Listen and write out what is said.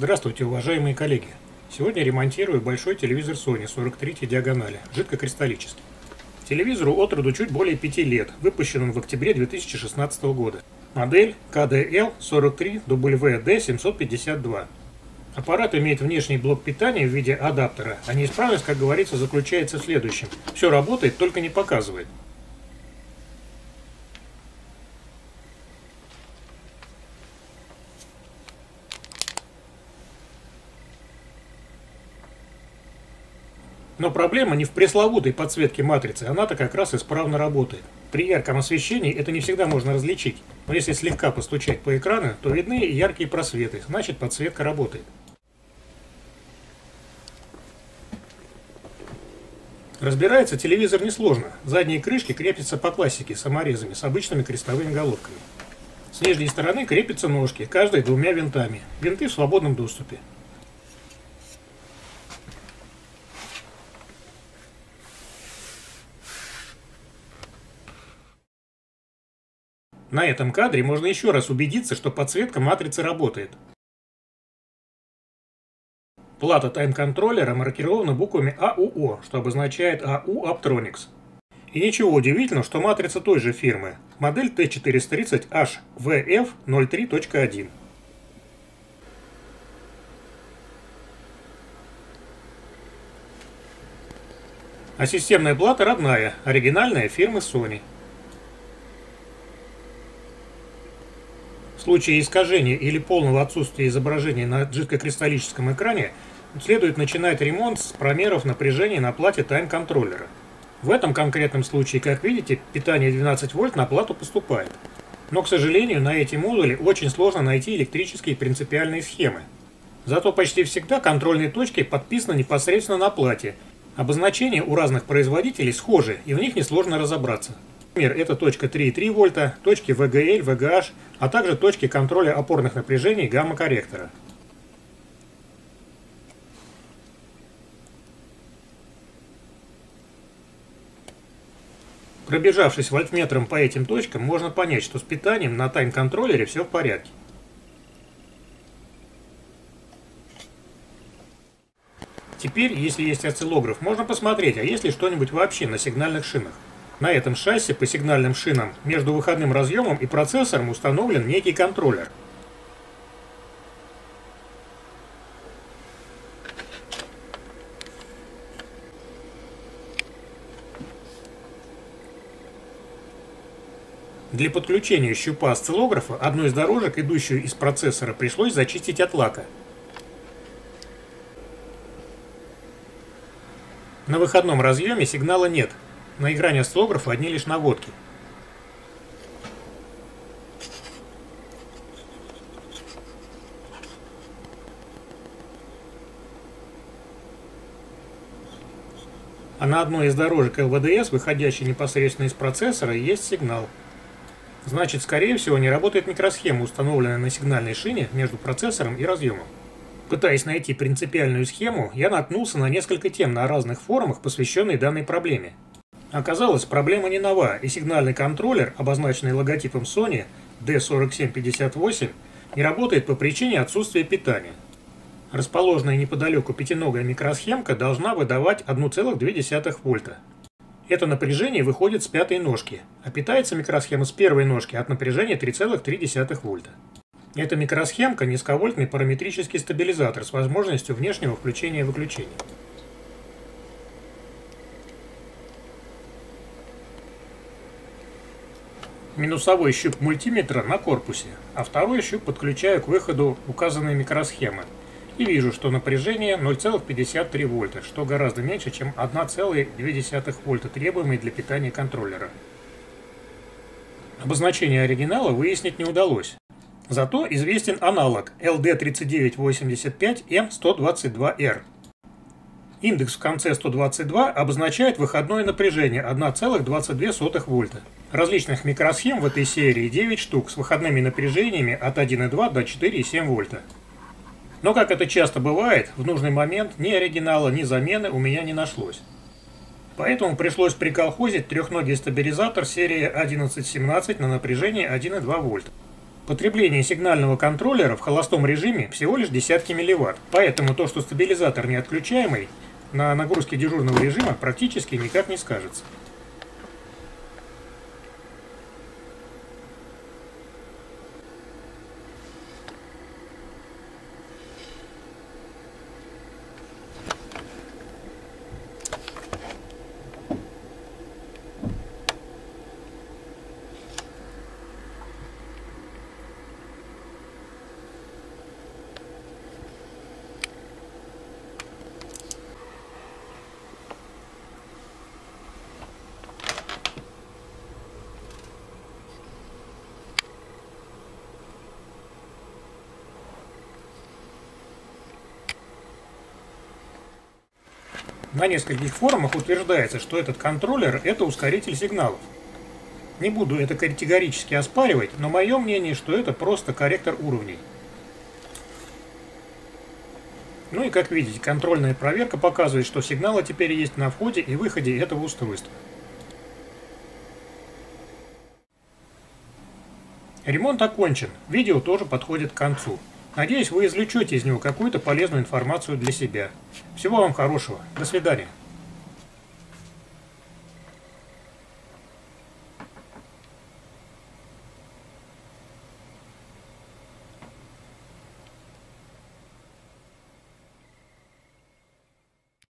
Здравствуйте, уважаемые коллеги! Сегодня ремонтирую большой телевизор Sony 43 диагонали, жидкокристаллический. Телевизору от роду чуть более 5 лет, выпущен он в октябре 2016 года. Модель KDL43WD752. Аппарат имеет внешний блок питания в виде адаптера, а неисправность, как говорится, заключается в следующем. Все работает, только не показывает. Но проблема не в пресловутой подсветке матрицы, она-то как раз исправно работает. При ярком освещении это не всегда можно различить, но если слегка постучать по экрану, то видны яркие просветы, значит подсветка работает. Разбирается телевизор несложно. Задние крышки крепятся по классике саморезами с обычными крестовыми головками. С нижней стороны крепятся ножки, каждой двумя винтами. Винты в свободном доступе. На этом кадре можно еще раз убедиться, что подсветка матрицы работает. Плата тайм-контроллера маркирована буквами АУО, что обозначает АУ Aptronics. И ничего удивительного, что матрица той же фирмы, модель T430HVF03.1. А системная плата родная, оригинальная фирмы Sony. Случае искажения или полного отсутствия изображения на жидкокристаллическом экране следует начинать ремонт с промеров напряжения на плате тайм-контроллера. В этом конкретном случае, как видите, питание 12 вольт на плату поступает. Но, к сожалению, на эти модули очень сложно найти электрические принципиальные схемы. Зато почти всегда контрольные точки подписаны непосредственно на плате. Обозначения у разных производителей схожи, и в них несложно разобраться. Например, это точка 3,3 вольта, точки VGL, VGH, а также точки контроля опорных напряжений гамма-корректора. Пробежавшись вольтметром по этим точкам, можно понять, что с питанием на тайм-контроллере все в порядке. Теперь, если есть осциллограф, можно посмотреть, а есть ли что-нибудь вообще на сигнальных шинах. На этом шасси по сигнальным шинам между выходным разъемом и процессором установлен некий контроллер. Для подключения щупа осциллографа одну из дорожек, идущую из процессора, пришлось зачистить от лака. На выходном разъеме сигнала нет, на экране осциллографа одни лишь наводки. А на одной из дорожек ЛВДС, выходящей непосредственно из процессора, есть сигнал. Значит, скорее всего, не работает микросхема, установленная на сигнальной шине между процессором и разъемом. Пытаясь найти принципиальную схему, я наткнулся на несколько тем на разных форумах, посвященных данной проблеме. Оказалось, проблема не нова, и сигнальный контроллер, обозначенный логотипом Sony D4758, не работает по причине отсутствия питания. Расположенная неподалеку пятиногая микросхемка должна выдавать 1,2 вольта. Это напряжение выходит с пятой ножки, а питается микросхема с первой ножки от напряжения 3,3 вольта. Эта микросхемка – низковольтный параметрический стабилизатор с возможностью внешнего включения и выключения. Минусовой щуп мультиметра на корпусе, а второй щуп подключаю к выходу указанной микросхемы. И вижу, что напряжение 0,53 вольта, что гораздо меньше, чем 1,2 вольта, требуемые для питания контроллера. Обозначение оригинала выяснить не удалось. Зато известен аналог LD3985M122R. Индекс в конце 122 обозначает выходное напряжение 1,22 вольта. Различных микросхем в этой серии 9 штук с выходными напряжениями от 1,2 до 4,7 вольта. Но, как это часто бывает, в нужный момент ни оригинала, ни замены у меня не нашлось. Поэтому пришлось приколхозить трехногий стабилизатор серии 1117 на напряжение 1,2 вольта. Потребление сигнального контроллера в холостом режиме всего лишь десятки милливатт, поэтому то, что стабилизатор не отключаемый, на нагрузке дежурного режима практически никак не скажется. На нескольких форумах утверждается, что этот контроллер – это ускоритель сигналов. Не буду это категорически оспаривать, но мое мнение, что это просто корректор уровней. Ну и как видите, контрольная проверка показывает, что сигналы теперь есть на входе и выходе этого устройства. Ремонт окончен, видео тоже подходит к концу. Надеюсь, вы извлечете из него какую-то полезную информацию для себя. Всего вам хорошего. До свидания.